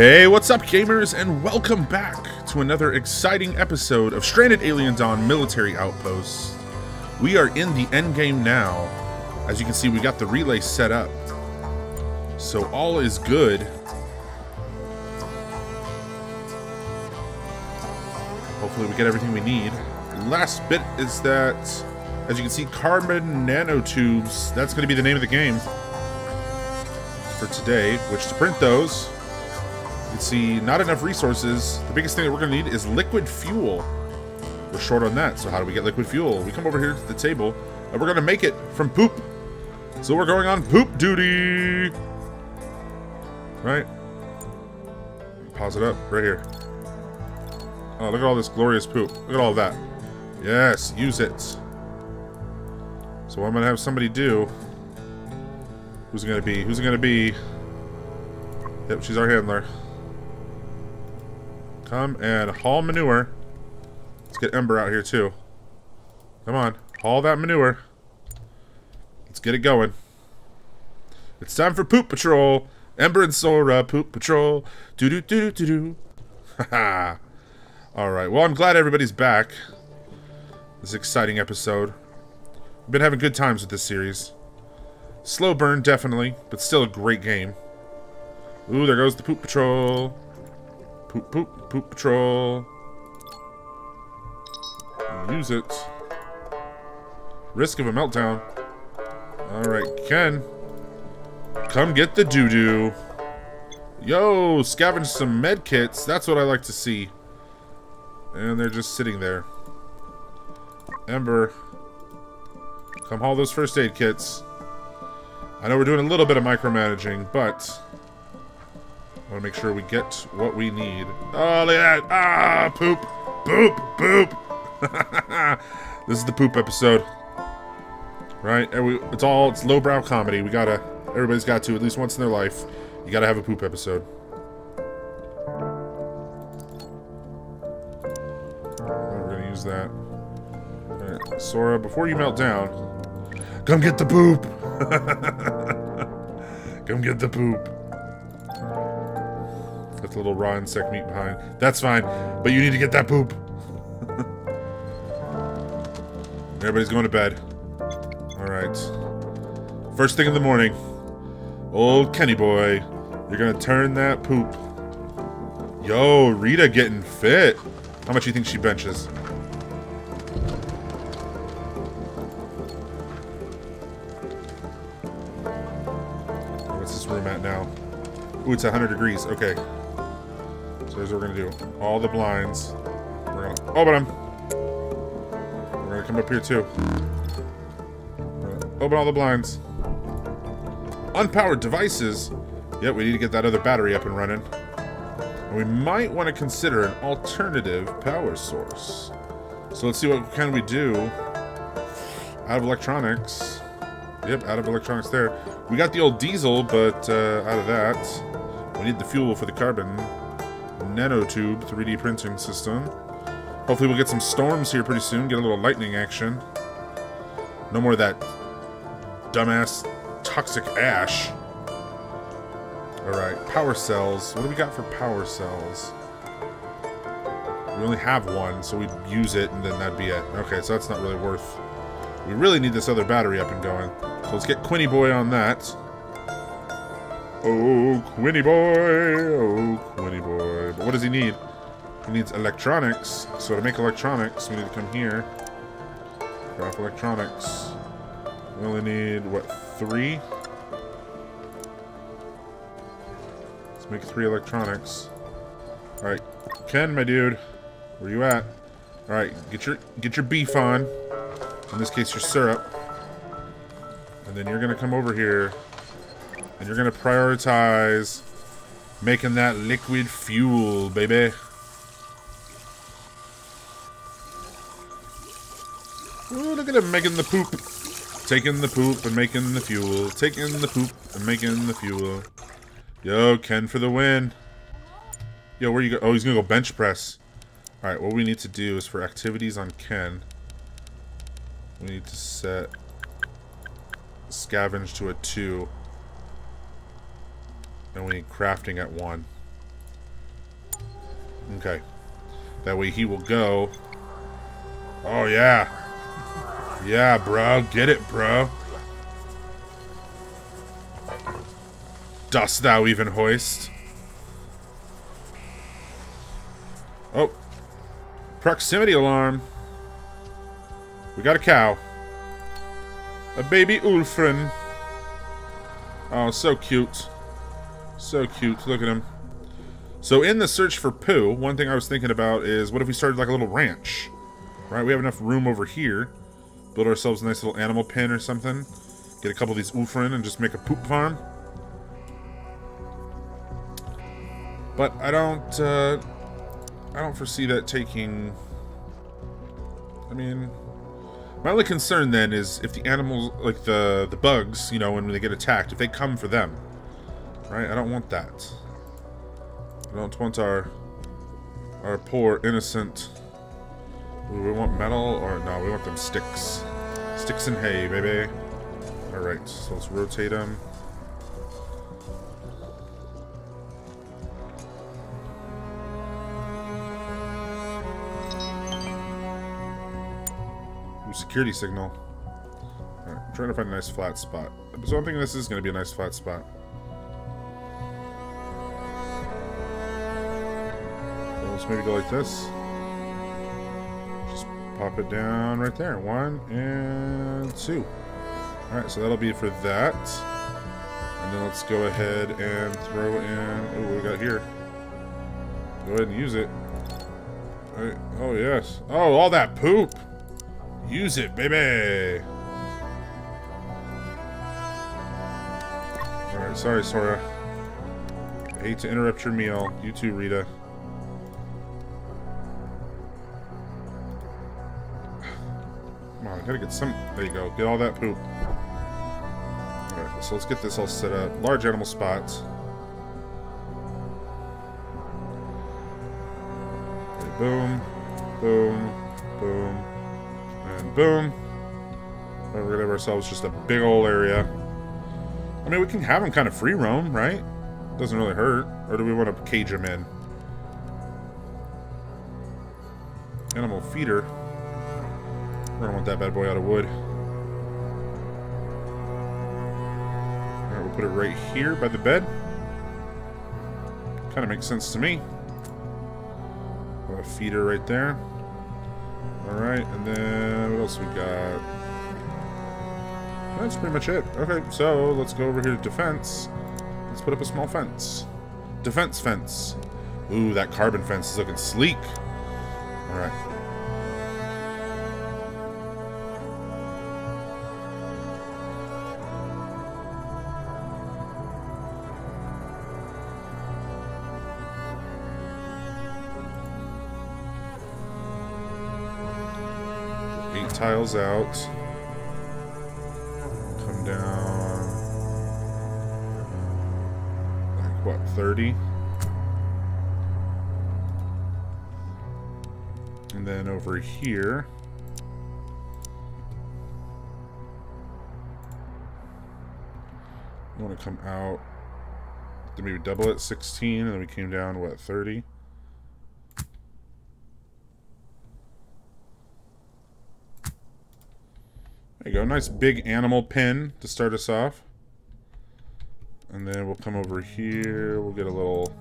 Hey, what's up, gamers, and welcome back to another exciting episode of Stranded Alien Dawn Military Outpost. We are in the endgame now. As you can see, we got the relay set up. So all is good. Hopefully we get everything we need. Last bit is that, as you can see, carbon nanotubes. That's going to be the name of the game for today, which to print those, see not enough resources. The biggest thing that we're going to need is liquid fuel. We're short on that, so how do we get liquid fuel? We come over here to the table, and we're going to make it from poop. So we're going on poop duty. Right? Pause it up right here. Oh, look at all this glorious poop. Look at all that. Yes, use it. So what I'm going to have somebody do... Who's going to be? Who's going to be? Yep, she's our handler. Come and haul manure. Let's get Ember out here too. Come on, haul that manure. Let's get it going. It's time for Poop Patrol. Ember and Sora, Poop Patrol. Do do do do do. Haha. All right. Well, I'm glad everybody's back. This exciting episode. We've been having good times with this series. Slow burn, definitely, but still a great game. Ooh, there goes the Poop Patrol. Poop, poop, poop patrol. Use it. Risk of a meltdown. Alright, Ken. Come get the doo-doo. Yo, scavenge some med kits. That's what I like to see. And they're just sitting there. Ember. Come haul those first aid kits. I know we're doing a little bit of micromanaging, but... I want to make sure we get what we need. Oh, look at that. Ah, poop. Poop. Poop. this is the poop episode. Right? It's all, it's lowbrow comedy. We gotta, everybody's got to, at least once in their life, you gotta have a poop episode. We're gonna use that. Sora, before you melt down, come get the poop! come get the poop. Got the little raw insect meat behind. That's fine, but you need to get that poop. Everybody's going to bed. Alright. First thing in the morning. Old Kenny boy. You're gonna turn that poop. Yo, Rita getting fit. How much do you think she benches? What's this room at now? Ooh, it's 100 degrees. Okay. Here's what we're gonna do. All the blinds. We're gonna open them. We're gonna come up here too. Open all the blinds. Unpowered devices. Yep, we need to get that other battery up and running. And we might want to consider an alternative power source. So let's see what can we do. Out of electronics. Yep, out of electronics there. We got the old diesel, but uh, out of that, we need the fuel for the carbon nanotube 3D printing system. Hopefully we'll get some storms here pretty soon, get a little lightning action. No more of that dumbass toxic ash. Alright, power cells. What do we got for power cells? We only have one, so we'd use it and then that'd be it. Okay, so that's not really worth... We really need this other battery up and going. So let's get Quinny Boy on that. Oh, Quinny boy, oh, Quinny boy. But what does he need? He needs electronics. So to make electronics, we need to come here. Craft electronics. We only need, what, three? Let's make three electronics. Alright, Ken, my dude, where you at? Alright, get your get your beef on. In this case, your syrup. And then you're gonna come over here and you're going to prioritize making that liquid fuel, baby. Ooh, look at him making the poop. Taking the poop and making the fuel. Taking the poop and making the fuel. Yo, Ken for the win. Yo, where you go? Oh, he's going to go bench press. Alright, what we need to do is for activities on Ken, we need to set scavenge to a 2. And we need crafting at 1. Okay. That way he will go. Oh, yeah. Yeah, bro. Get it, bro. Dost thou even hoist? Oh. Proximity alarm. We got a cow. A baby Ulfrin. Oh, so cute. So cute. Look at him. So in the search for poo, one thing I was thinking about is what if we started like a little ranch? Right? We have enough room over here. Build ourselves a nice little animal pen or something. Get a couple of these Ulfrin and just make a poop farm. But I don't, uh, I don't foresee that taking... I mean, my only concern then is if the animals, like the the bugs, you know, when they get attacked, if they come for them, right? I don't want that. I don't want our our poor innocent. Ooh, we want metal or no? We want them sticks, sticks and hay, baby. All right, so let's rotate them. security signal. Right, I'm trying to find a nice flat spot. So I'm thinking this is going to be a nice flat spot. Let's maybe go like this. Just pop it down right there. One and two. Alright, so that'll be for that. And then let's go ahead and throw in... Oh, we got here? Go ahead and use it. Right. Oh, yes. Oh, all that poop! Use it, baby! Alright, sorry, Sora. I hate to interrupt your meal. You too, Rita. Gotta get some... There you go. Get all that poop. Alright, so let's get this all set up. Large animal spots. Okay, boom. Boom. Boom. And boom. we're gonna have ourselves just a big old area. I mean, we can have them kind of free roam, right? Doesn't really hurt. Or do we want to cage them in? Animal feeder. We're gonna want that bad boy out of wood. Alright, we'll put it right here by the bed. Kind of makes sense to me. a feeder right there. Alright, and then what else we got? That's pretty much it. Okay, so let's go over here to defense. Let's put up a small fence. Defense fence. Ooh, that carbon fence is looking sleek. Alright. Tiles out. Come down. Like what, 30? And then over here. I want to come out. Then maybe double it, 16, and then we came down, what, 30? There you go. Nice big animal pin to start us off. And then we'll come over here. We'll get a little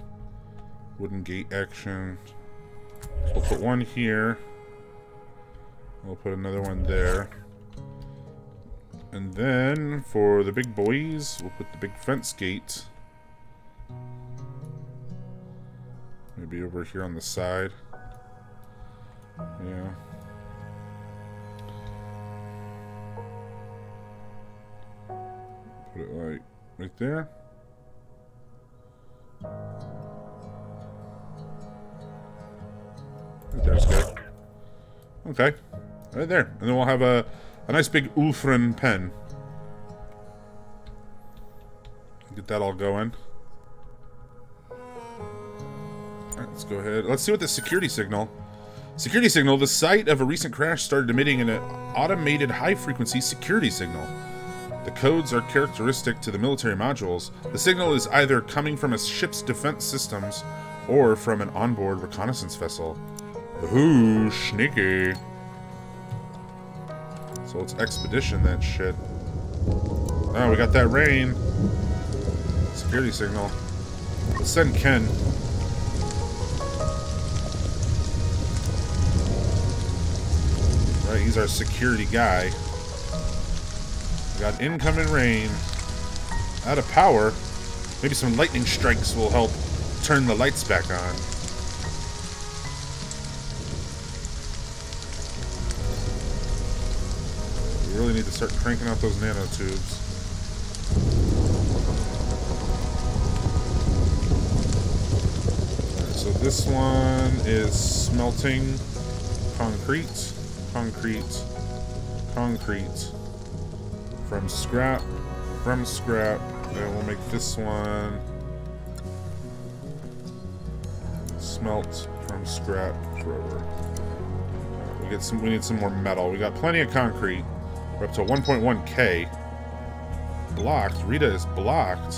wooden gate action. We'll put one here. We'll put another one there. And then for the big boys, we'll put the big fence gate. Maybe over here on the side. Yeah. Put it like right there. Right there's good. Okay. Right there. And then we'll have a, a nice big Ulfrin pen. Get that all going. Alright, let's go ahead. Let's see what the security signal. Security signal. The site of a recent crash started emitting an automated high-frequency security signal. The codes are characteristic to the military modules. The signal is either coming from a ship's defense systems or from an onboard reconnaissance vessel. Ooh, sneaky. So let's expedition that shit. Oh, we got that rain. Security signal. Let's send Ken. Right, he's our security guy. Got incoming rain. Out of power. Maybe some lightning strikes will help turn the lights back on. We really need to start cranking out those nanotubes. so this one is smelting concrete concrete, concrete, from scrap, from scrap, and we'll make this one smelt from scrap forever. We get some. We need some more metal. We got plenty of concrete. We're up to 1.1k. Blocked. Rita is blocked.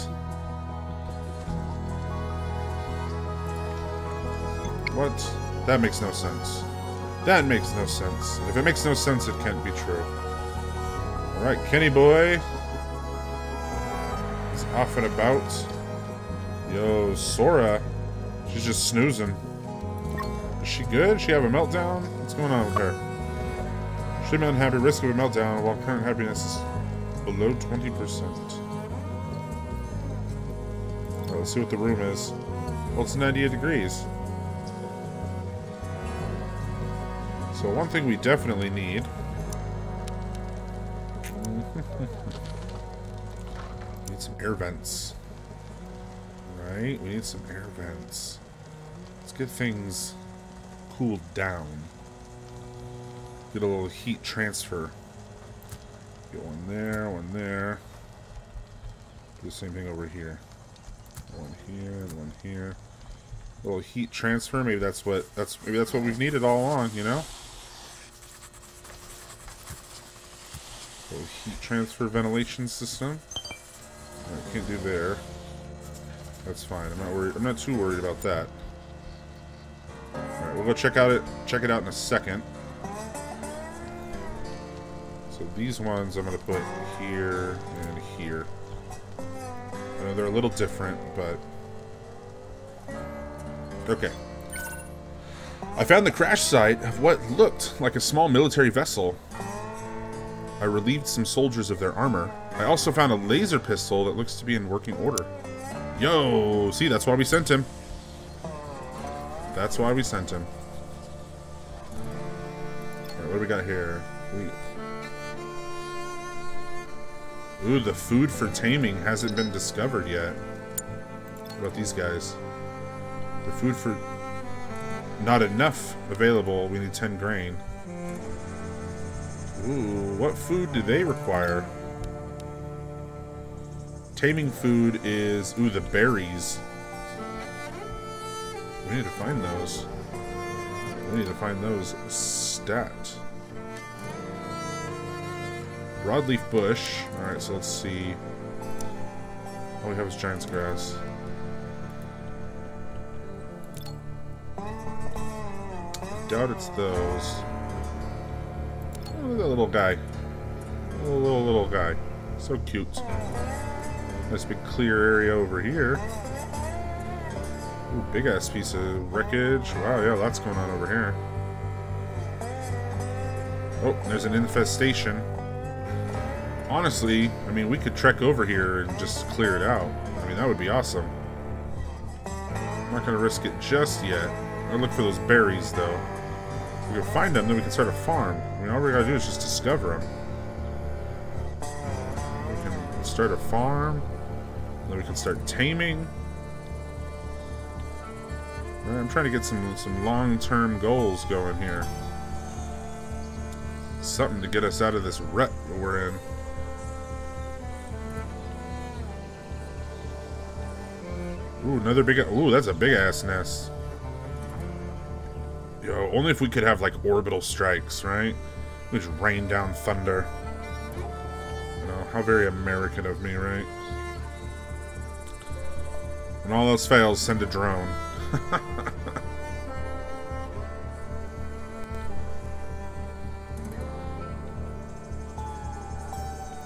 What? That makes no sense. That makes no sense. If it makes no sense, it can't be true. Alright, Kenny boy. He's off and about. Yo, Sora. She's just snoozing. Is she good? She have a meltdown? What's going on with her? Should be unhappy. Risk of a meltdown while current happiness is below 20%. Right, let's see what the room is. Well, it's 98 degrees. So one thing we definitely need... need some air vents. Right, we need some air vents. Let's get things cooled down. Get a little heat transfer. Get one there, one there. Do the same thing over here. One here, one here. A little heat transfer. Maybe that's what that's maybe that's what we've needed all along. You know. Heat transfer ventilation system. I can't do there. That's fine. I'm not worried. I'm not too worried about that. All right, we'll go check out it. Check it out in a second. So these ones I'm gonna put here and here. I know they're a little different, but okay. I found the crash site of what looked like a small military vessel. I relieved some soldiers of their armor. I also found a laser pistol that looks to be in working order. Yo, see, that's why we sent him. That's why we sent him. What do we got here? We... Ooh, the food for taming hasn't been discovered yet. What about these guys? The food for... Not enough available. We need 10 grain. Ooh, what food do they require? Taming food is... Ooh, the berries. We need to find those. We need to find those stat. Broadleaf bush. Alright, so let's see. All we have is giant's grass. I doubt it's those. Little guy. Little, little, little guy. So cute. Nice big clear area over here. Ooh, big ass piece of wreckage. Wow, yeah, lots going on over here. Oh, there's an infestation. Honestly, I mean, we could trek over here and just clear it out. I mean, that would be awesome. I'm not going to risk it just yet. I'll look for those berries, though we can find them, then we can start a farm. I mean, all we gotta do is just discover them. We can start a farm. Then we can start taming. I'm trying to get some some long-term goals going here. Something to get us out of this rut that we're in. Ooh, another big... Ooh, that's a big-ass nest. Yo, only if we could have, like, orbital strikes, right? We just rain down thunder. You know, how very American of me, right? When all else fails, send a drone.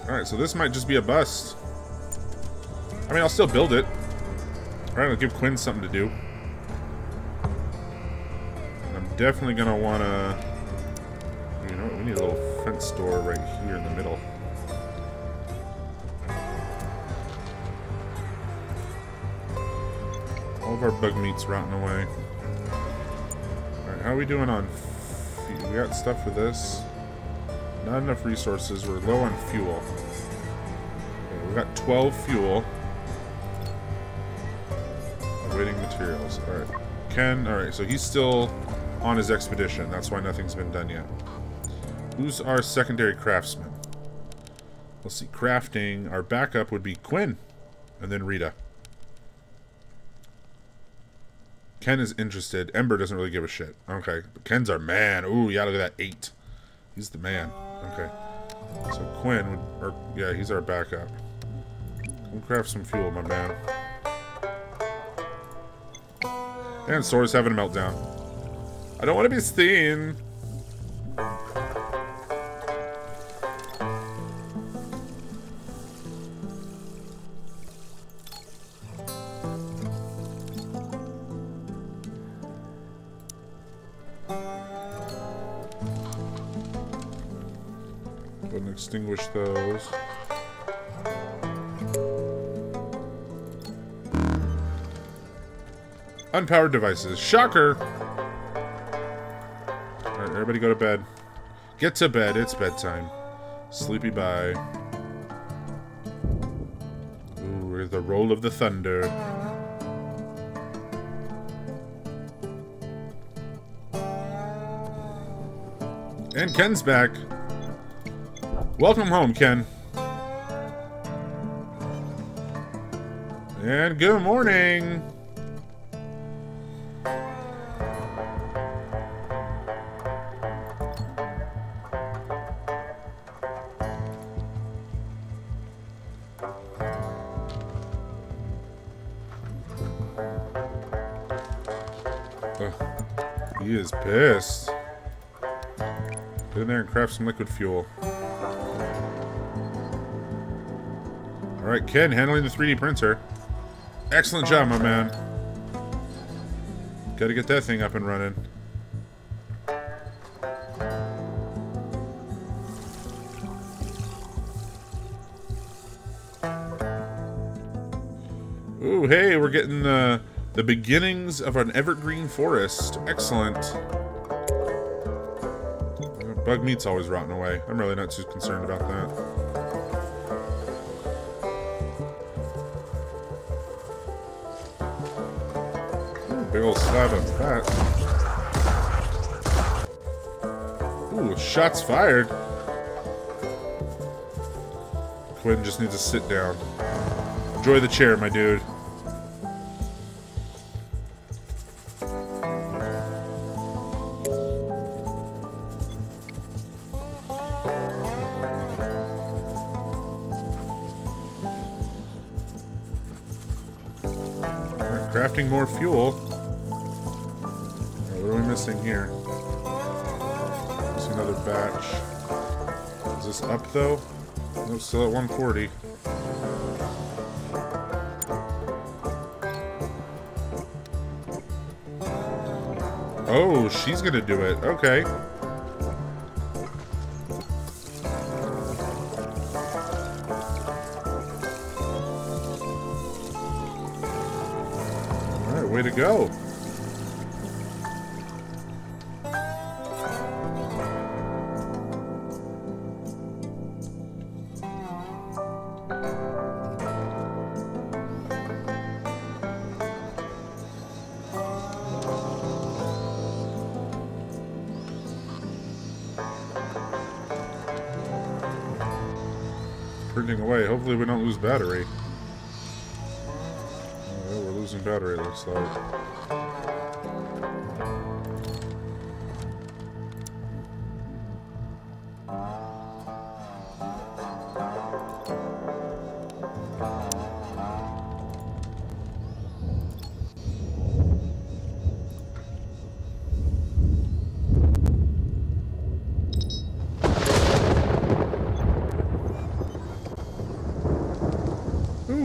Alright, so this might just be a bust. I mean, I'll still build it. Alright, I'll give Quinn something to do. Definitely gonna wanna... You know, we need a little fence door right here in the middle. All of our bug meat's rotting away. Alright, how are we doing on... We got stuff for this. Not enough resources. We're low on fuel. Okay, we got 12 fuel. Awaiting materials. Alright. Ken, alright, so he's still on his expedition. That's why nothing's been done yet. Who's our secondary craftsman? Let's see. Crafting. Our backup would be Quinn. And then Rita. Ken is interested. Ember doesn't really give a shit. Okay. But Ken's our man. Ooh, yeah, look at that. Eight. He's the man. Okay. So Quinn, would, or yeah, he's our backup. Come craft some fuel, my man. And Sora's having a meltdown. I don't want to be seen. extinguish those. Unpowered devices. Shocker! Everybody go to bed. Get to bed. It's bedtime. Sleepy bye. Ooh, the roll of the thunder. And Ken's back. Welcome home, Ken. And good morning. Some liquid fuel. Alright, Ken, handling the 3D printer. Excellent job, my man. Gotta get that thing up and running. Ooh, hey, we're getting the, the beginnings of an evergreen forest. Excellent. Bug meat's always rotting away. I'm really not too concerned about that. Big old slab of fat. Ooh, shots fired. Quinn just needs to sit down. Enjoy the chair, my dude. Crafting more fuel What are we missing here? See another batch. Is this up though? No, still at 140. Oh, she's gonna do it. Okay. Way to go. printing away. Hopefully we don't lose battery. looks like.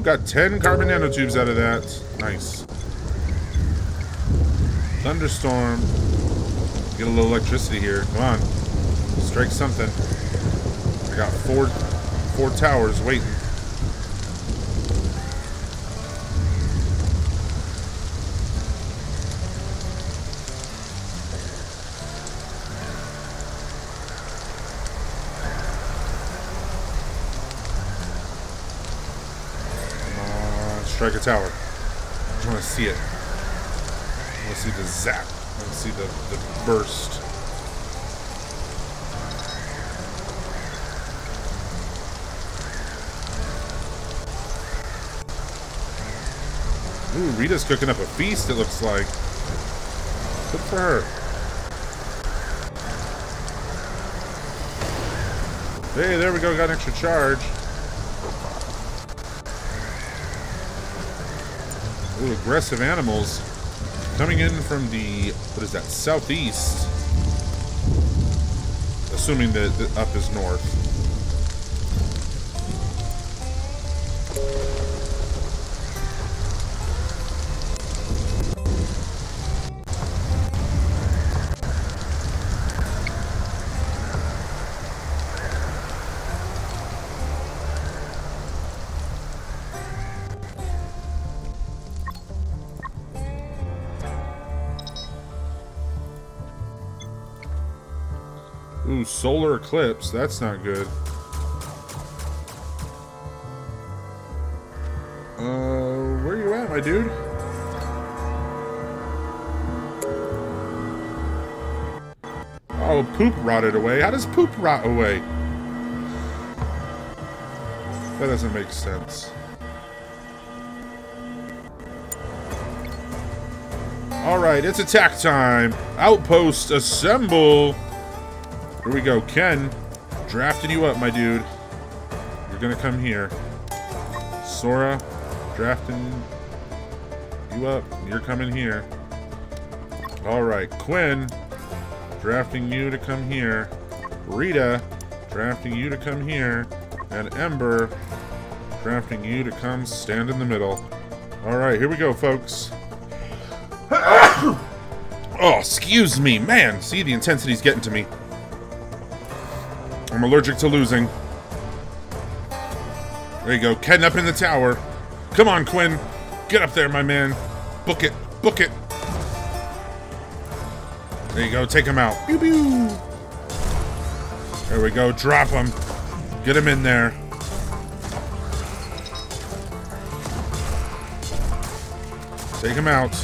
got 10 carbon nanotubes out of that. Nice. Thunderstorm. Get a little electricity here. Come on. Strike something. I got four four towers waiting. Come on, strike a tower. I just want to see it. To see the zap. To see the, the burst. Ooh, Rita's cooking up a feast, it looks like. Good for her. Hey, there we go, got an extra charge. Ooh, aggressive animals. Coming in from the, what is that, southeast. Assuming that up is north. Eclipse. That's not good. Uh, where you at, my dude? Oh, poop rotted away. How does poop rot away? That doesn't make sense. Alright, it's attack time. Outpost, assemble. Here we go. Ken, drafting you up, my dude. You're gonna come here. Sora, drafting you up. You're coming here. Alright, Quinn, drafting you to come here. Rita, drafting you to come here. And Ember, drafting you to come stand in the middle. Alright, here we go, folks. oh, excuse me. Man, see, the intensity's getting to me. I'm allergic to losing. There you go. Ken up in the tower. Come on, Quinn. Get up there, my man. Book it. Book it. There you go. Take him out. Pew pew. There we go. Drop him. Get him in there. Take him out.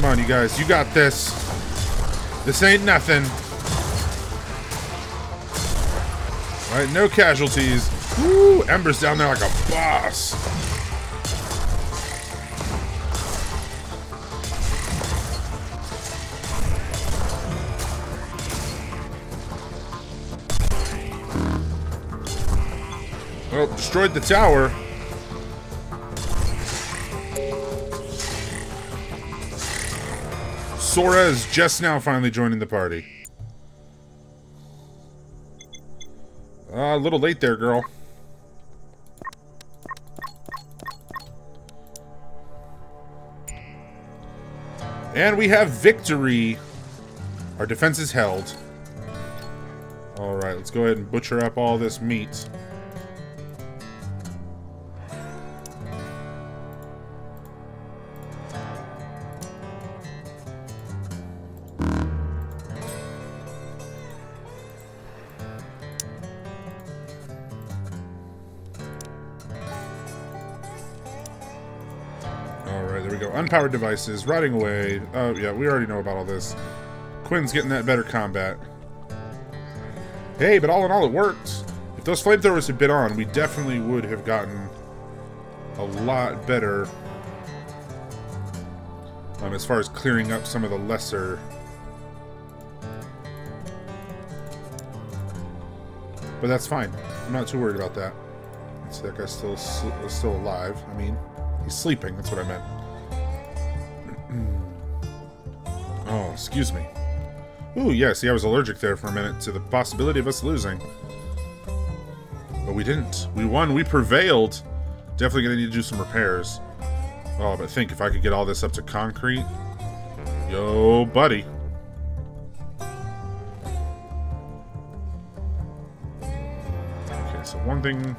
Come on, you guys. You got this. This ain't nothing. All right, no casualties. Woo! Ember's down there like a boss. Well, destroyed the tower. Sora is just now finally joining the party. Uh, a little late there, girl. And we have victory. Our defense is held. Alright, let's go ahead and butcher up all this meat. Unpowered devices, riding away. Oh, yeah, we already know about all this. Quinn's getting that better combat. Hey, but all in all, it worked. If those flamethrowers had been on, we definitely would have gotten a lot better um, as far as clearing up some of the lesser... But that's fine. I'm not too worried about that. See, that guy's still, still alive. I mean, he's sleeping. That's what I meant. Oh, excuse me. Ooh, yeah, see, I was allergic there for a minute to the possibility of us losing. But we didn't. We won. We prevailed. Definitely gonna need to do some repairs. Oh, but think if I could get all this up to concrete. Yo, buddy. Okay, so one thing...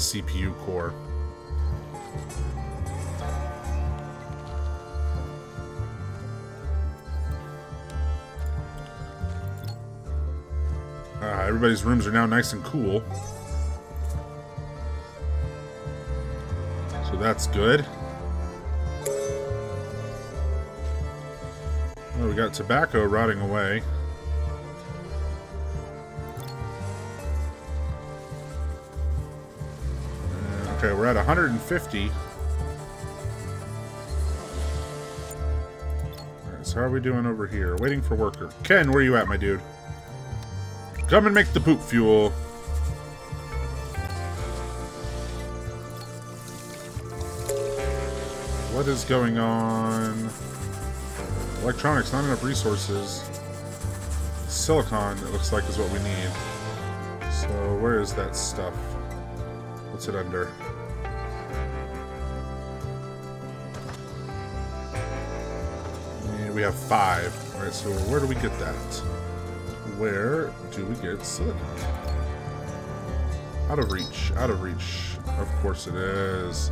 CPU core. Uh, everybody's rooms are now nice and cool. So that's good. Oh, we got tobacco rotting away. We're at 150. Alright, so how are we doing over here? Waiting for worker. Ken, where are you at, my dude? Come and make the poop fuel. What is going on? Electronics, not enough resources. Silicon, it looks like, is what we need. So, where is that stuff? What's it under? We have five. Alright, so where do we get that? Where do we get silicon? Out of reach. Out of reach. Of course it is.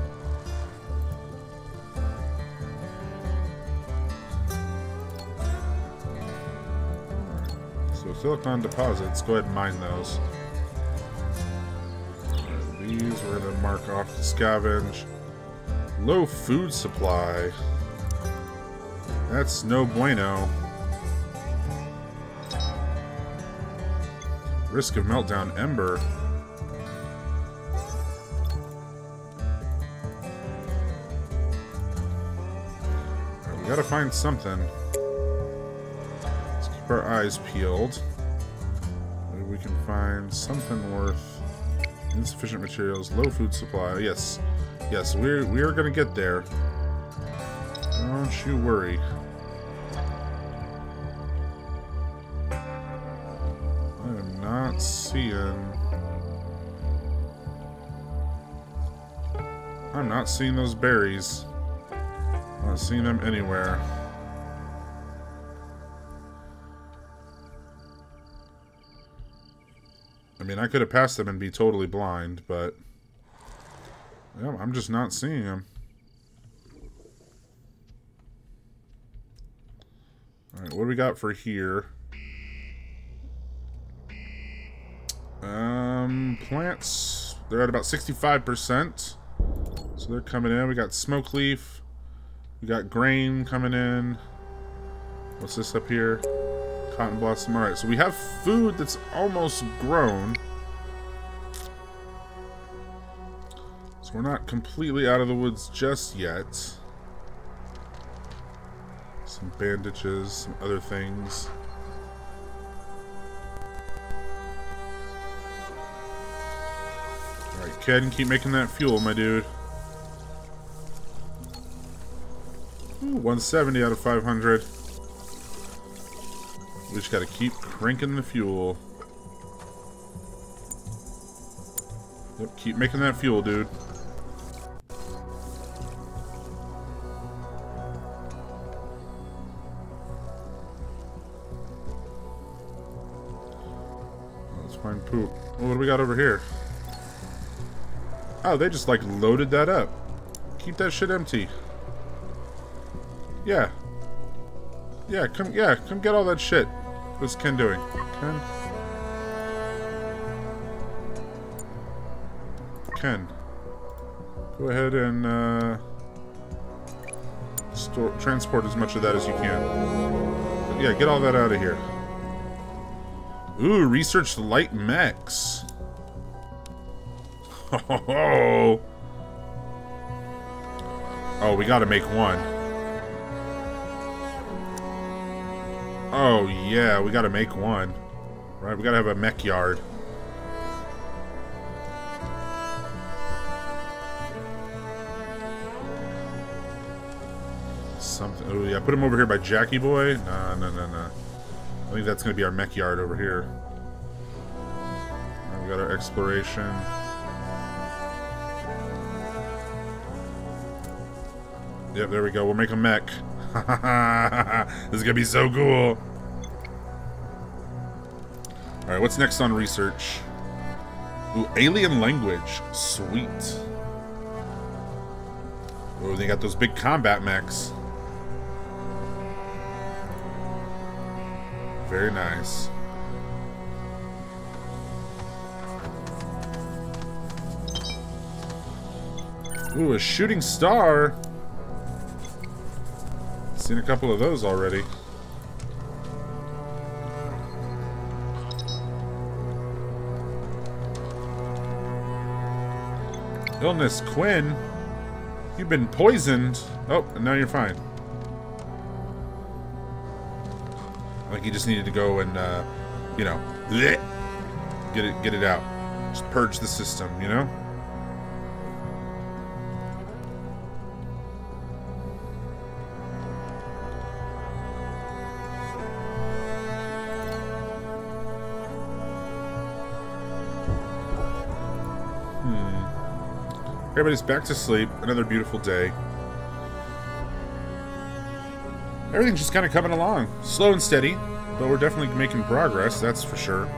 So silicon deposits, go ahead and mine those. These we're to mark off to scavenge. Low food supply. That's no bueno. Risk of meltdown, Ember. Alright, we gotta find something. Let's keep our eyes peeled. Maybe we can find something worth insufficient materials, low food supply. Yes, yes, we're we are gonna get there. Don't you worry. I'm not seeing those berries. I'm not seeing them anywhere. I mean, I could have passed them and be totally blind, but yeah, I'm just not seeing them. All right, what do we got for here? Um, plants, they're at about 65%. So they're coming in. We got smoke leaf. We got grain coming in. What's this up here? Cotton blossom. Alright, so we have food that's almost grown. So we're not completely out of the woods just yet. Some bandages, some other things. Alright, Ken, keep making that fuel, my dude. Ooh, 170 out of 500. We just gotta keep cranking the fuel. Yep, keep making that fuel, dude. Let's find poop. What do we got over here? Oh, they just like loaded that up. Keep that shit empty. Yeah. Yeah, come yeah, come get all that shit. What's Ken doing? Ken? Ken. Go ahead and uh store transport as much of that as you can. But yeah, get all that out of here. Ooh, research light mechs. Oh, oh we gotta make one. Oh, yeah, we gotta make one. Right, we gotta have a mech yard. Something. Oh, yeah, put him over here by Jackie Boy. Nah, nah, nah, nah. I think that's gonna be our mech yard over here. We got our exploration. Yep, there we go. We'll make a mech. this is to be so cool. Alright, what's next on research? Ooh, alien language. Sweet. Oh, they got those big combat mechs. Very nice. Ooh, a shooting star. Seen a couple of those already. Illness, Quinn. You've been poisoned. Oh, and now you're fine. Like you just needed to go and, uh, you know, get it, get it out. Just purge the system, you know. Everybody's back to sleep. Another beautiful day. Everything's just kind of coming along. Slow and steady, but we're definitely making progress, that's for sure.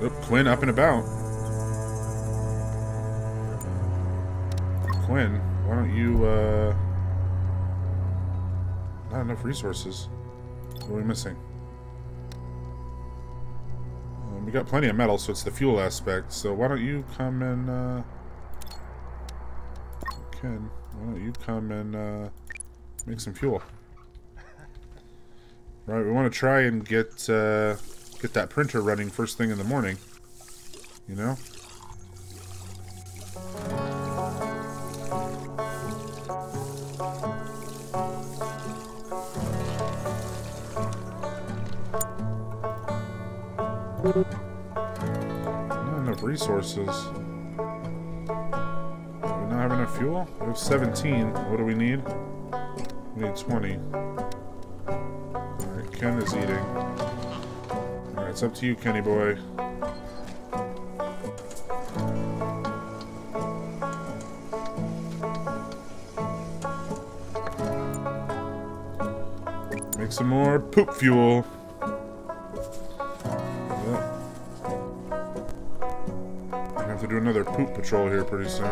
Oh, Quinn up and about. Quinn, why don't you, uh... Not enough resources. What are we missing? Um, we got plenty of metal, so it's the fuel aspect. So why don't you come and, uh... Ken, why don't you come and, uh... Make some fuel. Right, we want to try and get uh, get that printer running first thing in the morning. You know? Not enough resources. Fuel? We have 17. What do we need? We need 20. Alright, Ken is eating. Alright, it's up to you, Kenny boy. Make some more poop fuel. Patrol here pretty soon.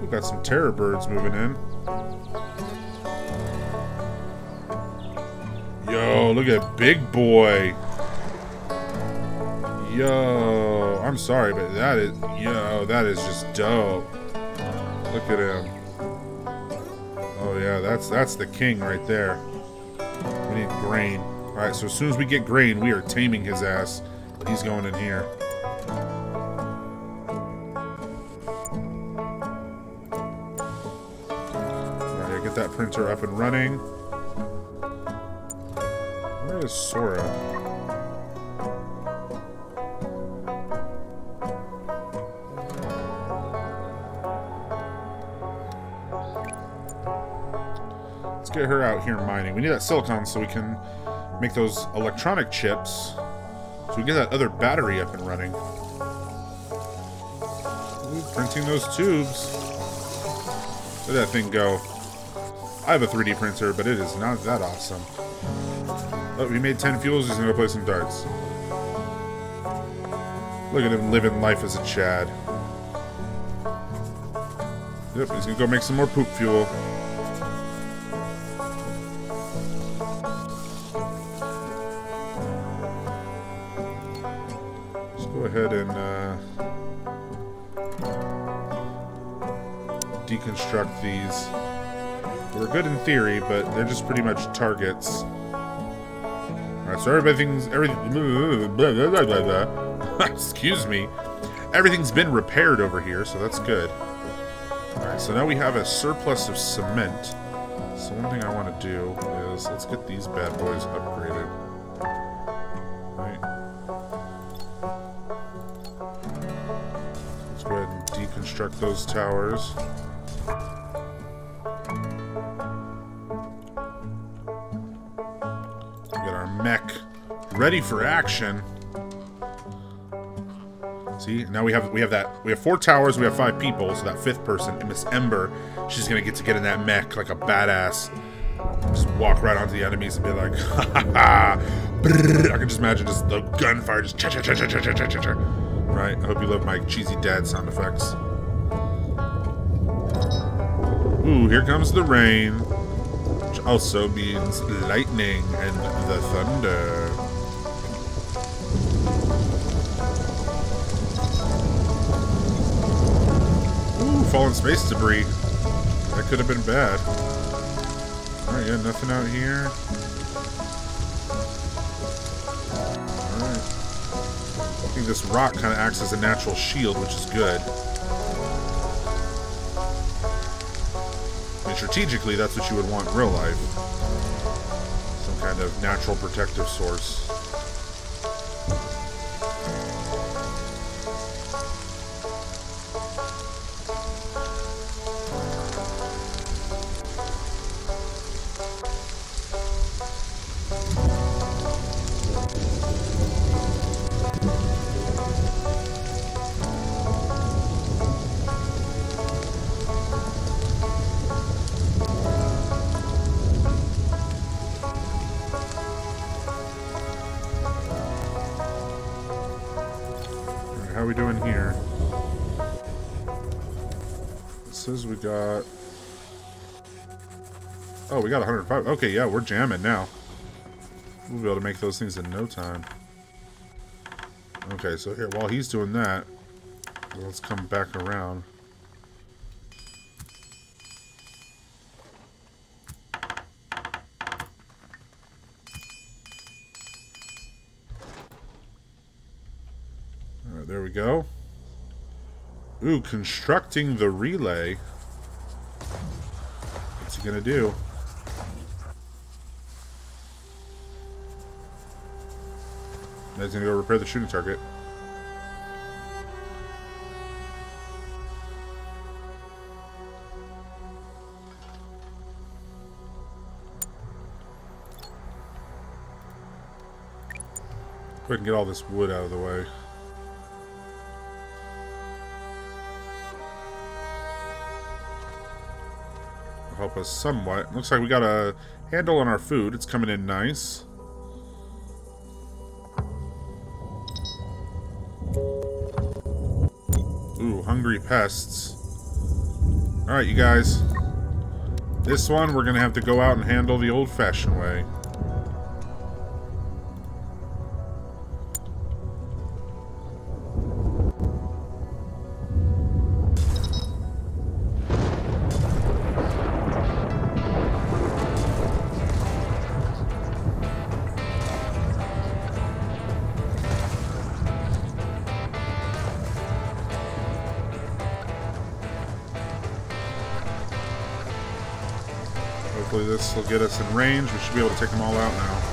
We've got some terror birds moving in. Yo, look at Big Boy. Yo, I'm sorry, but that is, yo, that is just dope. Look at him. Oh yeah, that's that's the king right there. We need grain. All right, so as soon as we get grain, we are taming his ass. He's going in here. Up and running is Sora? Let's get her out here mining. We need that silicon so we can make those electronic chips so we get that other battery up and running. Ooh, printing those tubes. Let that thing go. I have a 3D printer, but it is not that awesome. Oh, we made 10 fuels. He's gonna go play some darts. Look at him living life as a Chad. Yep, he's gonna go make some more poop fuel. Theory, but they're just pretty much targets. Alright, so everything's everything excuse me. Everything's been repaired over here, so that's good. Alright, so now we have a surplus of cement. So one thing I want to do is let's get these bad boys upgraded. Right. Let's go ahead and deconstruct those towers. Ready for action. See, now we have we have that we have four towers, we have five people, so that fifth person, Miss Ember, she's gonna get to get in that mech like a badass. Just walk right onto the enemies and be like, ha ha ha. I can just imagine just the gunfire, just cha cha cha cha cha cha cha cha. Right? I hope you love my cheesy dad sound effects. Ooh, here comes the rain, also means lightning and the thunder. Ooh, fallen space debris. That could have been bad. Alright, yeah, nothing out here. Alright. I think this rock kind of acts as a natural shield, which is good. Strategically, that's what you would want in real life. Some kind of natural protective source. Okay, yeah, we're jamming now. We'll be able to make those things in no time. Okay, so here, while he's doing that, let's come back around. Alright, there we go. Ooh, constructing the relay. What's he gonna do? Now he's gonna go repair the shooting target. Go ahead and get all this wood out of the way. help us somewhat. Looks like we got a handle on our food. It's coming in nice. Pests. Alright, you guys. This one, we're going to have to go out and handle the old-fashioned way. Will get us in range. We should be able to take them all out now.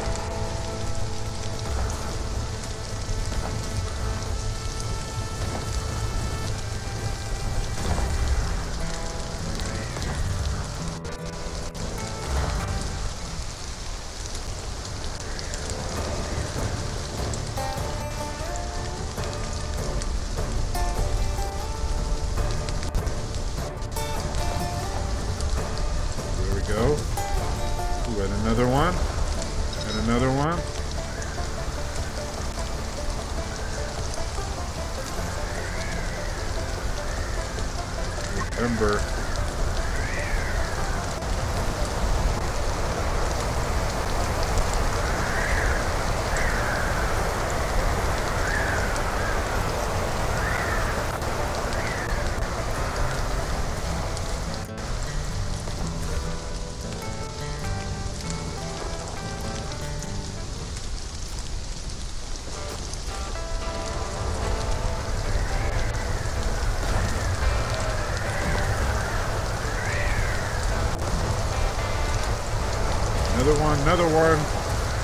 Another one, another one.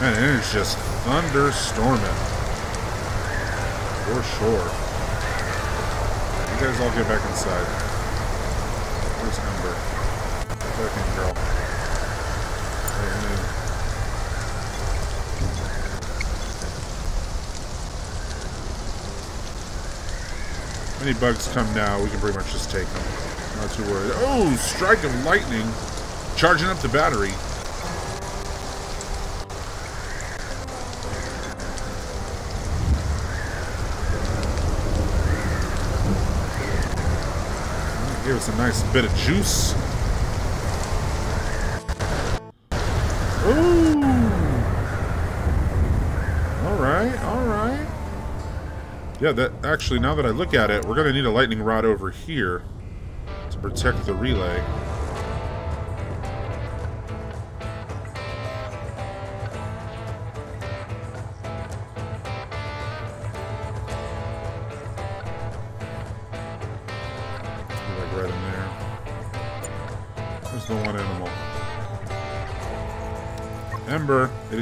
And it is just thunderstorming. For sure. You guys all get back inside. Where's Ember? Fucking girl. Any bugs come now, we can pretty much just take them. Not too worried. Oh, strike of lightning. Charging up the battery. Give us a nice bit of juice. Ooh. Alright, alright. Yeah, that actually, now that I look at it, we're going to need a lightning rod over here to protect the relay.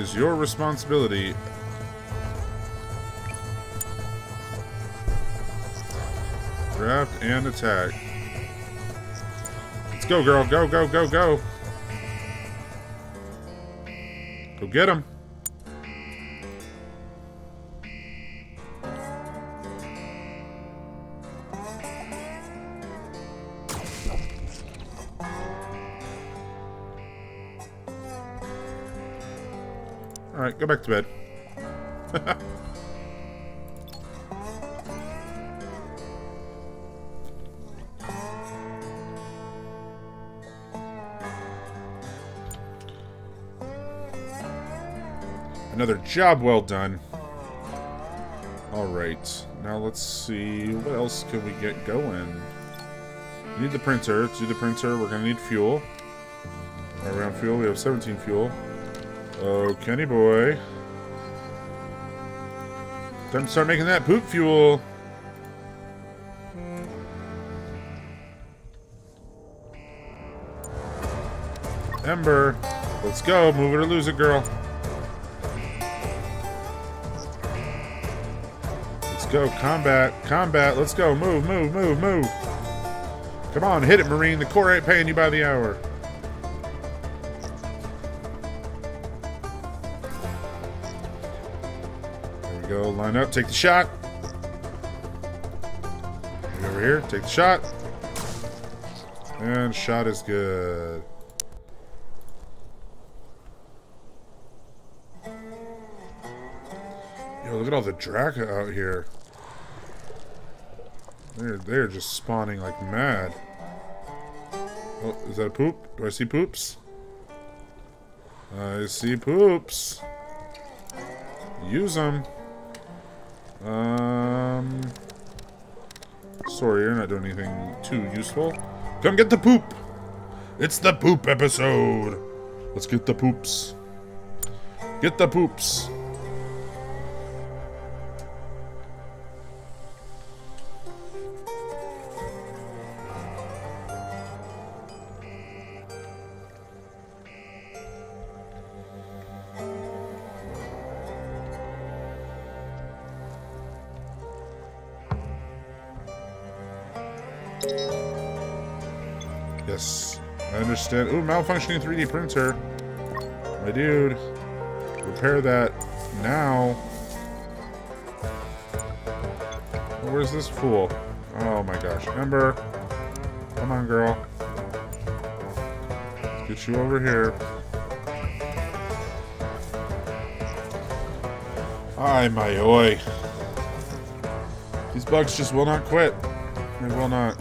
Is your responsibility. Draft and attack. Let's go, girl. Go, go, go, go. Go get him. Back to bed. Another job well done. Alright, now let's see, what else can we get going? We need the printer. To do the printer, we're going to need fuel. Around fuel, we have 17 fuel. Oh, Kenny boy. Time to start making that poop fuel. Ember, let's go. Move it or lose it, girl. Let's go. Combat. Combat. Let's go. Move, move, move, move. Come on, hit it, Marine. The Corps ain't paying you by the hour. Line up. Take the shot. Get over here. Take the shot. And shot is good. Yo, look at all the Drakka out here. They're, they're just spawning like mad. Oh, is that a poop? Do I see poops? I see poops. Use them. Um. Sorry, you're not doing anything too useful. Come get the poop! It's the poop episode! Let's get the poops. Get the poops. Yes, I understand. Ooh, malfunctioning 3D printer. My dude, repair that now. Where's this fool? Oh my gosh, Ember. Come on, girl. Get you over here. Ay, my oi. These bugs just will not quit. They will not.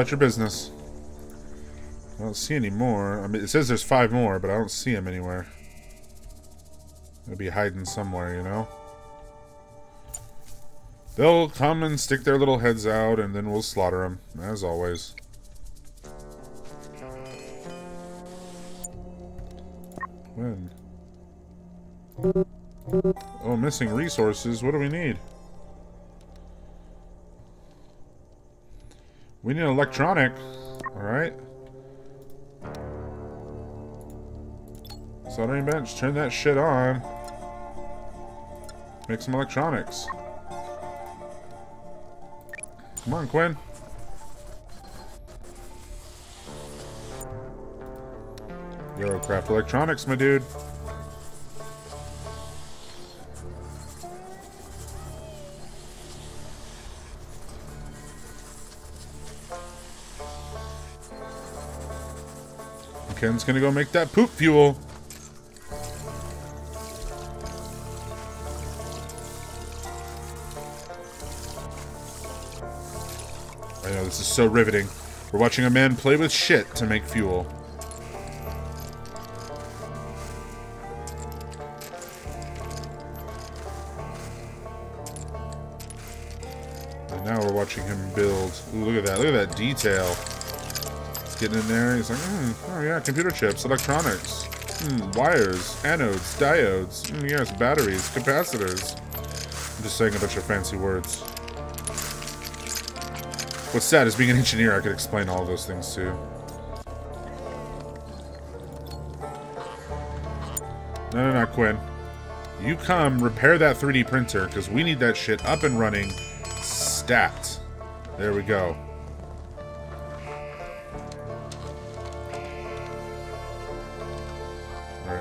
About your business. I don't see any more. I mean, it says there's five more, but I don't see them anywhere. They'll be hiding somewhere, you know? They'll come and stick their little heads out, and then we'll slaughter them, as always. When? Oh, missing resources. What do we need? We need an electronic. Alright. Soldering bench, turn that shit on. Make some electronics. Come on, Quinn. Eurocraft craft electronics, my dude. Ken's gonna go make that poop fuel. I know, this is so riveting. We're watching a man play with shit to make fuel. And now we're watching him build. Ooh, look at that. Look at that detail getting in there. He's like, mm, oh yeah, computer chips, electronics, mm, wires, anodes, diodes, mm, yes, batteries, capacitors. I'm just saying a bunch of fancy words. What's sad is being an engineer, I could explain all those things too. No, no, no, Quinn. You come repair that 3D printer, because we need that shit up and running, stat. There we go.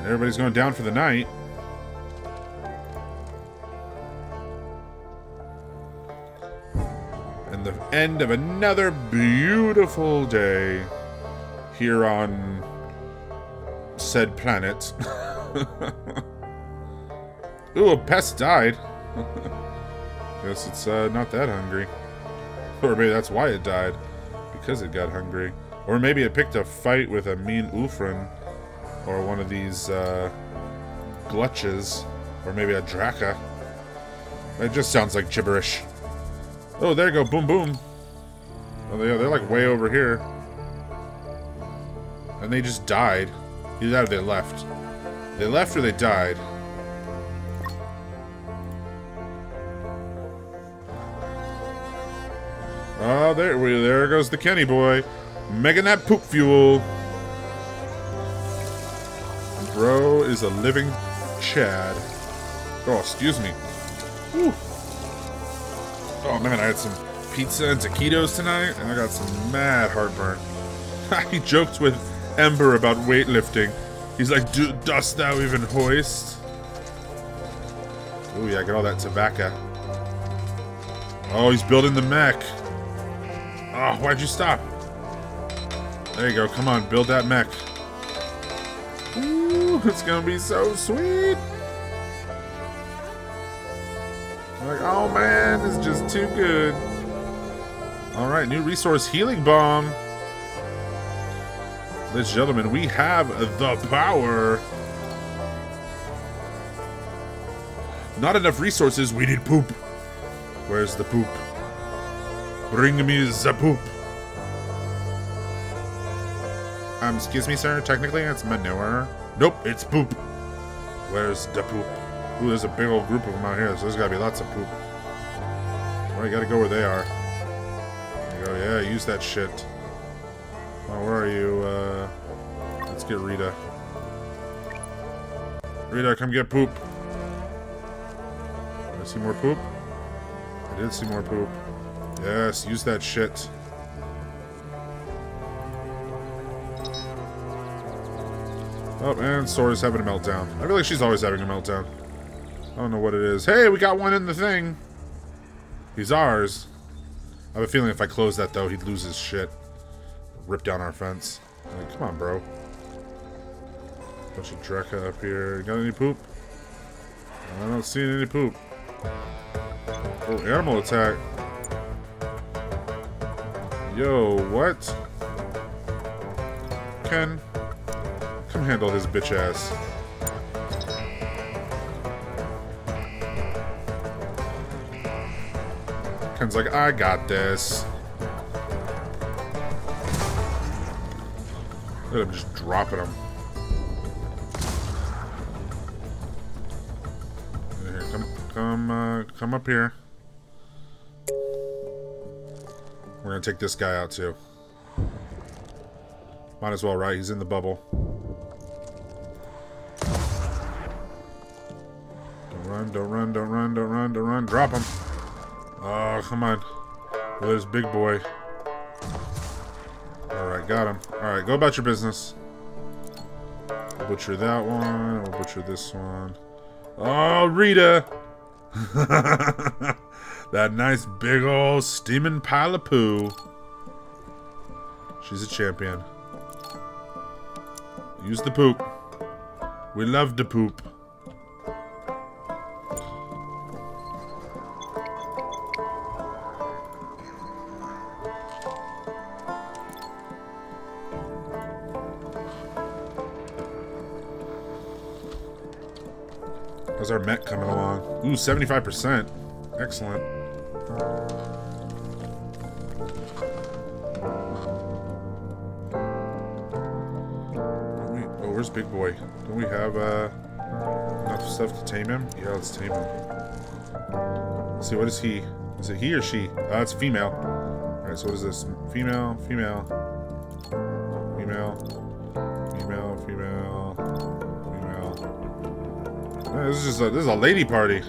Everybody's going down for the night. And the end of another beautiful day here on said planet. Ooh, a pest died. Guess it's uh, not that hungry. Or maybe that's why it died. Because it got hungry. Or maybe it picked a fight with a mean Ulfrin or one of these uh, glutches, or maybe a Drakka. It just sounds like gibberish. Oh, there you go, boom boom. Oh, they, they're like way over here. And they just died. Either that they left. They left or they died. Oh, there, we. there goes the Kenny boy. Making that poop fuel. Bro is a living Chad. Oh, excuse me. Whew. Oh man, I had some pizza and taquitos tonight, and I got some mad heartburn. he joked with Ember about weightlifting. He's like, dost thou even hoist? Oh yeah, get all that tobacco. Oh, he's building the mech. Oh, why'd you stop? There you go, come on, build that mech. It's gonna be so sweet. like, oh man, it's just too good. Alright, new resource healing bomb. Ladies and gentlemen, we have the power. Not enough resources, we need poop. Where's the poop? Bring me the poop. Um, excuse me, sir. Technically, it's manure. Nope, it's poop. Where's the poop? Ooh, there's a big old group of them out here, so there's gotta be lots of poop. Well, you gotta go where they are. You go, yeah, use that shit. Oh, where are you? Uh, let's get Rita. Rita, come get poop. Did I see more poop? I did see more poop. Yes, use that shit. Oh, and Sora's having a meltdown. I feel like she's always having a meltdown. I don't know what it is. Hey, we got one in the thing. He's ours. I have a feeling if I close that, though, he'd lose his shit. Rip down our fence. Like, come on, bro. Bunch of Drakka up here. Got any poop? I don't see any poop. Oh, animal attack. Yo, what? Ken? Come handle his bitch ass. Ken's like, I got this. Look at him just dropping him. Here, come, come, uh, come up here. We're gonna take this guy out too. Might as well, right? He's in the bubble. Don't run, don't run, don't run, don't run. Drop him. Oh, come on. There's big boy. Alright, got him. Alright, go about your business. butcher that one. We'll butcher this one. Oh, Rita! that nice big old steaming pile of poo. She's a champion. Use the poop. We love to poop. 75%. Excellent. oh, where's Big Boy? Don't we have uh, enough stuff to tame him? Yeah, let's tame him. Let's see, what is he? Is it he or she? Uh, it's female. Alright, so what is this? Female, female, female, female, female, female. This is just a, this is a lady party.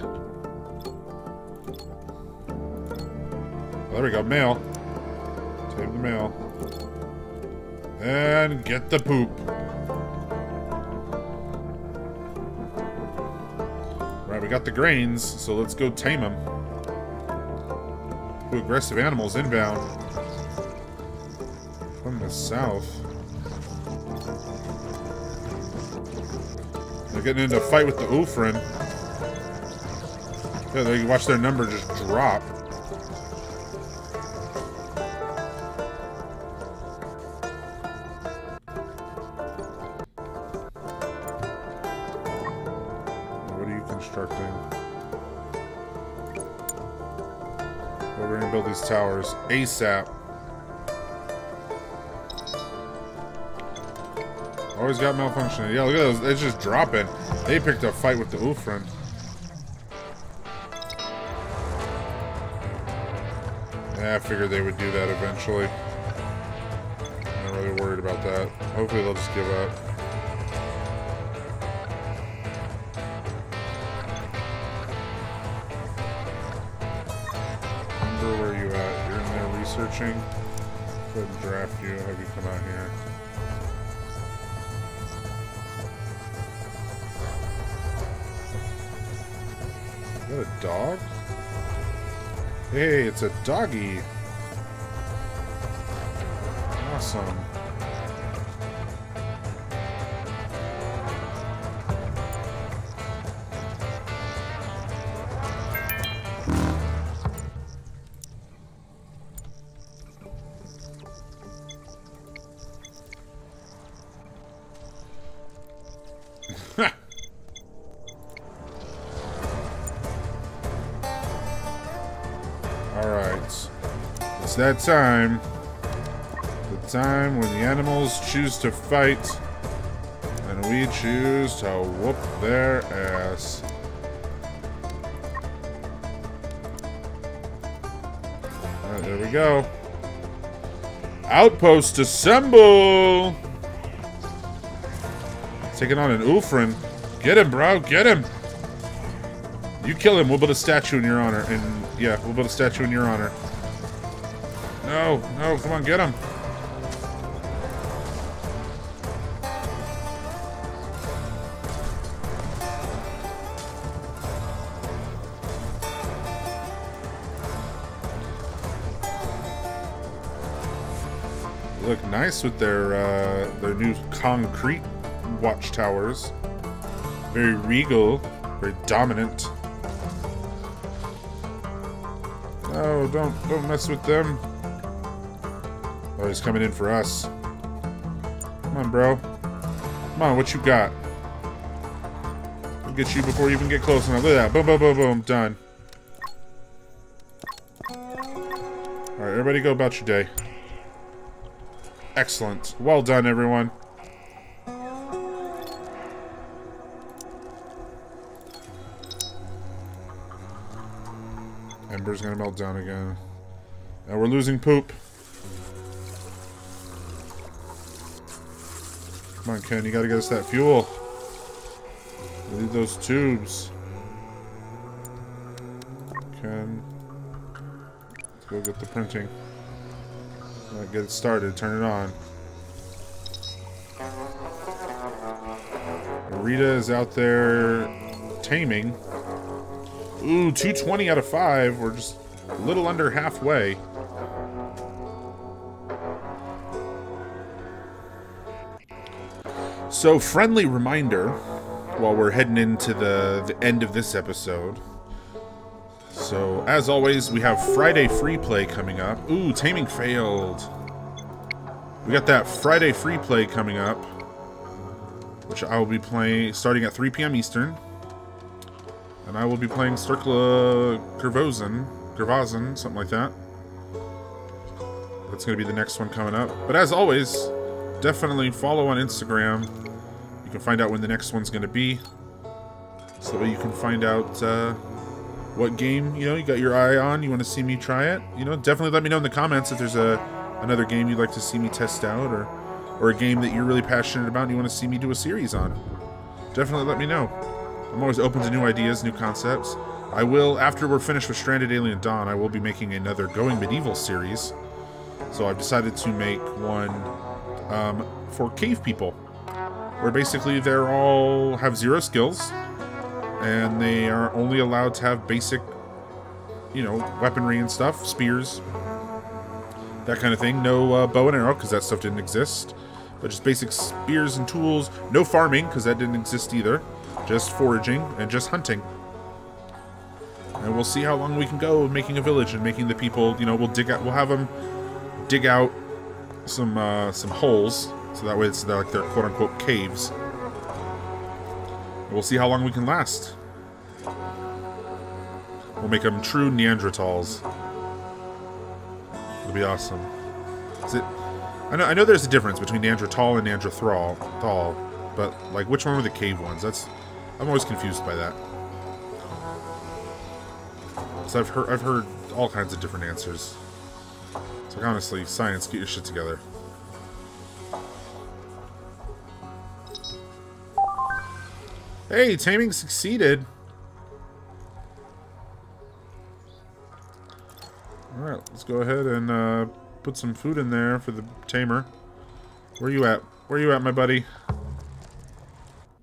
There we go, Male. Tame the male. And get the poop. Right, we got the grains, so let's go tame them. Two aggressive animals inbound. From the south. They're getting into a fight with the Ulfrin. Yeah, they watch their number just drop. Towers ASAP. Always got malfunctioning. Yeah, look at those. It's just dropping. They picked a fight with the Ulfrin. Yeah, I figured they would do that eventually. I'm not really worried about that. Hopefully they'll just give up. Ahead and draft you. Have you come out here. Is that a dog? Hey, it's a doggy. Awesome. Time. The time when the animals choose to fight. And we choose to whoop their ass. Alright, there we go. Outpost assemble! Taking on an Ulfrin. Get him, bro. Get him. You kill him, we'll build a statue in your honor. And yeah, we'll build a statue in your honor. No, no, come on, get him. Look nice with their uh, their new concrete watchtowers. Very regal, very dominant. No, don't don't mess with them. Oh, he's coming in for us. Come on, bro. Come on, what you got? We'll get you before you even get close enough. Look at that. Boom, boom, boom, boom. Done. Alright, everybody go about your day. Excellent. Well done, everyone. Ember's gonna melt down again. Now we're losing poop. Come on, Ken, you gotta get us that fuel. We need those tubes. Ken. Let's go get the printing. Right, get it started, turn it on. Rita is out there taming. Ooh, 220 out of 5. We're just a little under halfway. So, friendly reminder while we're heading into the, the end of this episode. So, as always, we have Friday free play coming up. Ooh, taming failed. We got that Friday free play coming up, which I will be playing starting at 3 p.m. Eastern. And I will be playing Sterkla Gervosen, Gervazen, something like that. That's going to be the next one coming up. But as always, definitely follow on Instagram. You can find out when the next one's going to be. So that you can find out uh, what game, you know, you got your eye on. You want to see me try it. You know, definitely let me know in the comments if there's a another game you'd like to see me test out or, or a game that you're really passionate about and you want to see me do a series on. Definitely let me know. I'm always open to new ideas, new concepts. I will, after we're finished with Stranded Alien Dawn, I will be making another Going Medieval series. So I've decided to make one um, for cave people, where basically they're all have zero skills, and they are only allowed to have basic, you know, weaponry and stuff, spears, that kind of thing. No uh, bow and arrow, because that stuff didn't exist, but just basic spears and tools. No farming, because that didn't exist either. Just foraging and just hunting. And we'll see how long we can go making a village and making the people, you know, we'll dig out, we'll have them dig out some uh, some holes, so that way it's like their quote-unquote caves. We'll see how long we can last. We'll make them true Neanderthals. It'll be awesome. Is it? I know. I know there's a difference between Neanderthal and Neanderthal, Thal, but like, which one were the cave ones? That's. I'm always confused by that. So I've heard. I've heard all kinds of different answers. It's like honestly, science, get your shit together. Hey, taming succeeded. Alright, let's go ahead and uh, put some food in there for the tamer. Where you at? Where you at, my buddy?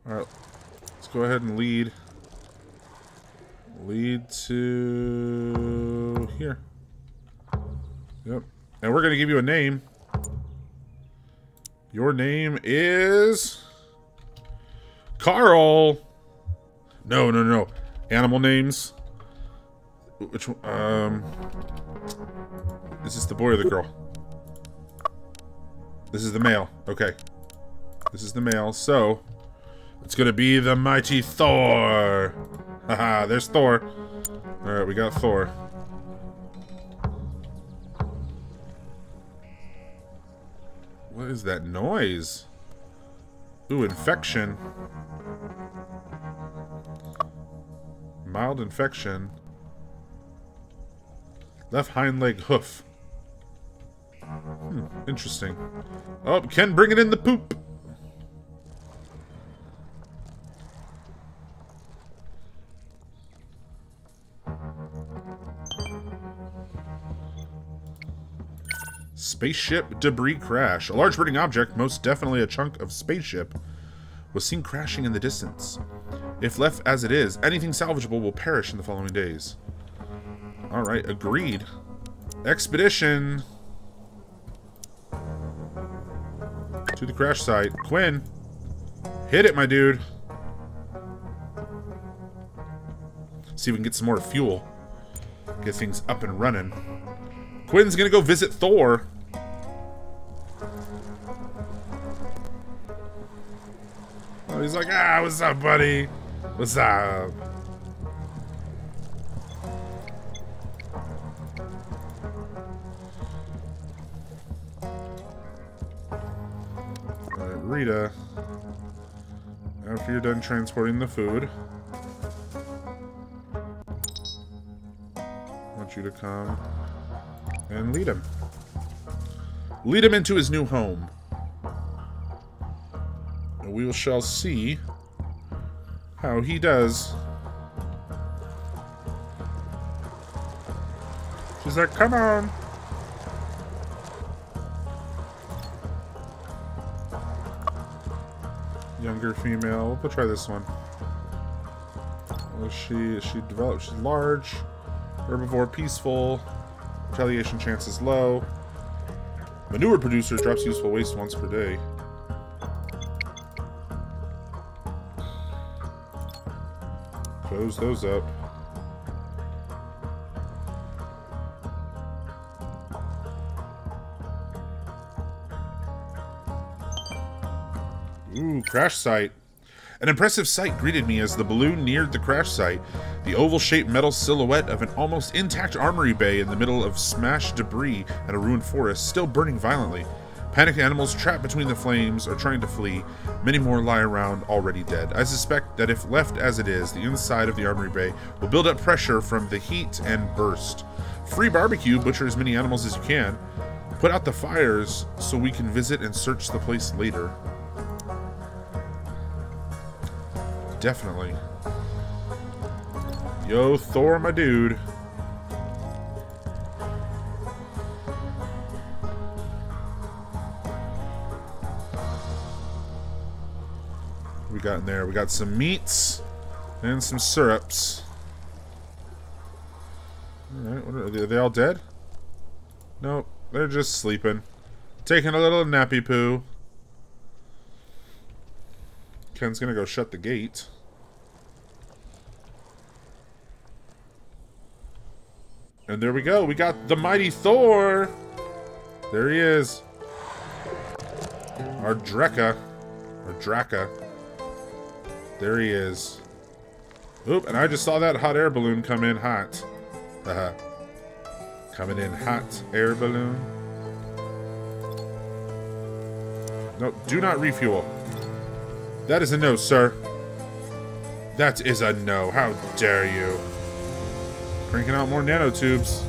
Alright, let's go ahead and lead. Lead to here. Yep. And we're going to give you a name. Your name is... Carl! No, no, no. Animal names. Which one? Um... Is this the boy or the girl? This is the male. Okay. This is the male. So, it's to be the mighty Thor. Haha, there's Thor. Alright, we got Thor. What is that noise? Ooh, infection. Mild infection. Left hind leg hoof. Hmm, interesting. Oh, Ken it in the poop. Spaceship debris crash. A large burning object, most definitely a chunk of spaceship, was seen crashing in the distance. If left as it is, anything salvageable will perish in the following days. Alright, agreed. Expedition! To the crash site. Quinn! Hit it, my dude! See if we can get some more fuel. Get things up and running. Quinn's gonna go visit Thor. Oh, he's like, ah, what's up, buddy? What's up? Alright, Rita. After you're done transporting the food, I want you to come and lead him. Lead him into his new home. And we shall see how he does. She's like, come on. Younger female. We'll try this one. Was she is she developed? She's large, herbivore, peaceful. Retaliation chance is low. Manure producer drops useful waste once per day. Close those up. Ooh, crash site. An impressive sight greeted me as the balloon neared the crash site. The oval-shaped metal silhouette of an almost intact armory bay in the middle of smashed debris and a ruined forest, still burning violently. Panicked animals trapped between the flames are trying to flee. Many more lie around already dead. I suspect that if left as it is, the inside of the armory bay will build up pressure from the heat and burst. Free barbecue, butcher as many animals as you can. Put out the fires so we can visit and search the place later. Definitely. Yo, Thor, my dude. We got in there. We got some meats and some syrups. Alright, are they, are they all dead? Nope, they're just sleeping. Taking a little nappy poo. Ken's gonna go shut the gate. And there we go. We got the mighty Thor. There he is. Our Drekka. Or Drakka. There he is. Oop, and I just saw that hot air balloon come in hot. Uh. Coming in hot air balloon. No, do not refuel. That is a no, sir. That is a no. How dare you? Cranking out more nanotubes.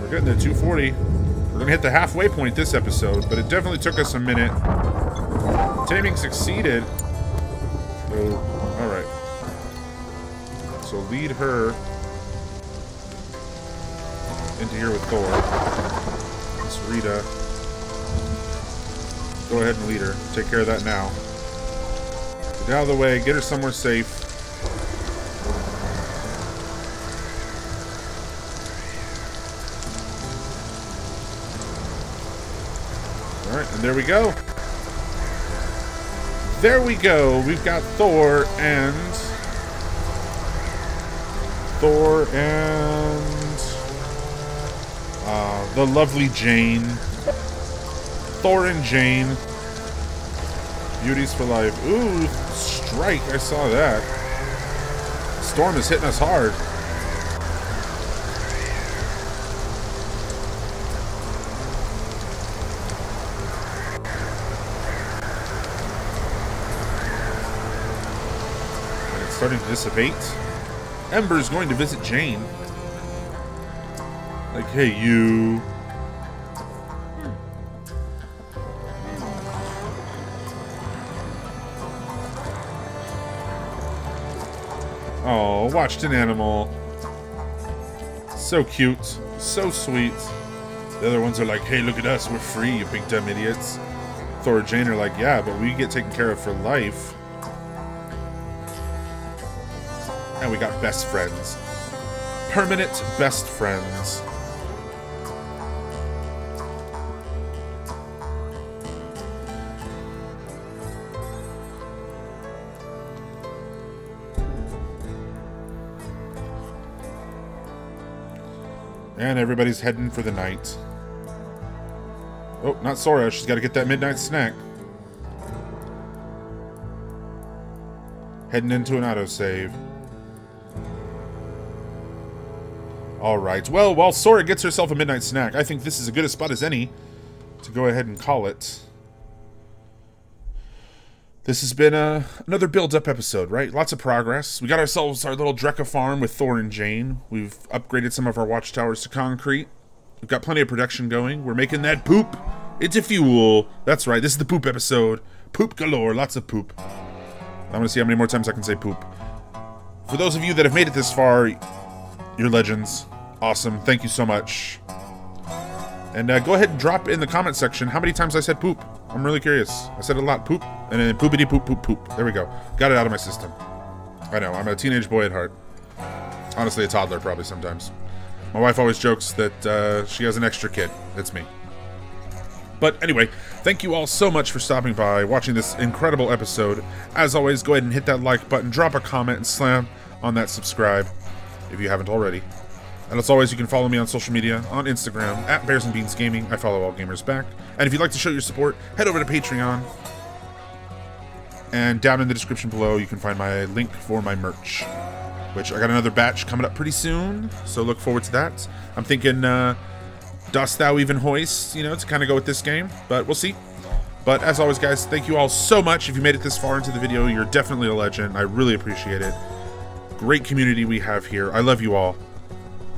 We're getting to 240. We're going to hit the halfway point this episode, but it definitely took us a minute. Taming succeeded. Alright. So lead her into here with Thor. Miss Rita. Go ahead and lead her. Take care of that now. Get out of the way. Get her somewhere safe. There we go. There we go. We've got Thor and... Thor and... Uh, the lovely Jane. Thor and Jane. Beauties for life. Ooh, strike. I saw that. Storm is hitting us hard. Starting to dissipate. Ember's going to visit Jane. Like, hey, you. Oh, watched an animal. So cute. So sweet. The other ones are like, hey, look at us. We're free, you big dumb idiots. Thor and Jane are like, yeah, but we get taken care of for life. And we got best friends. Permanent best friends. And everybody's heading for the night. Oh, not Sora. She's got to get that midnight snack. Heading into an autosave. Alright, well, while Sora gets herself a midnight snack, I think this is as good a spot as any to go ahead and call it. This has been uh, another build-up episode, right? Lots of progress. We got ourselves our little Drekka farm with Thor and Jane. We've upgraded some of our watchtowers to concrete. We've got plenty of production going. We're making that poop into fuel. That's right, this is the poop episode. Poop galore, lots of poop. I'm gonna see how many more times I can say poop. For those of you that have made it this far, you're legends. Awesome, thank you so much. And uh, go ahead and drop in the comment section how many times I said poop. I'm really curious. I said a lot. Poop. And then poopity poop poop poop. There we go. Got it out of my system. I know. I'm a teenage boy at heart. Honestly, a toddler probably sometimes. My wife always jokes that uh, she has an extra kid. It's me. But anyway, thank you all so much for stopping by, watching this incredible episode. As always, go ahead and hit that like button, drop a comment, and slam on that subscribe if you haven't already. And as always, you can follow me on social media on Instagram at Bears and Beans Gaming. I follow all gamers back. And if you'd like to show your support, head over to Patreon. And down in the description below, you can find my link for my merch, which I got another batch coming up pretty soon. So look forward to that. I'm thinking, uh, dost thou even hoist, you know, to kind of go with this game, but we'll see. But as always, guys, thank you all so much. If you made it this far into the video, you're definitely a legend. I really appreciate it. Great community we have here. I love you all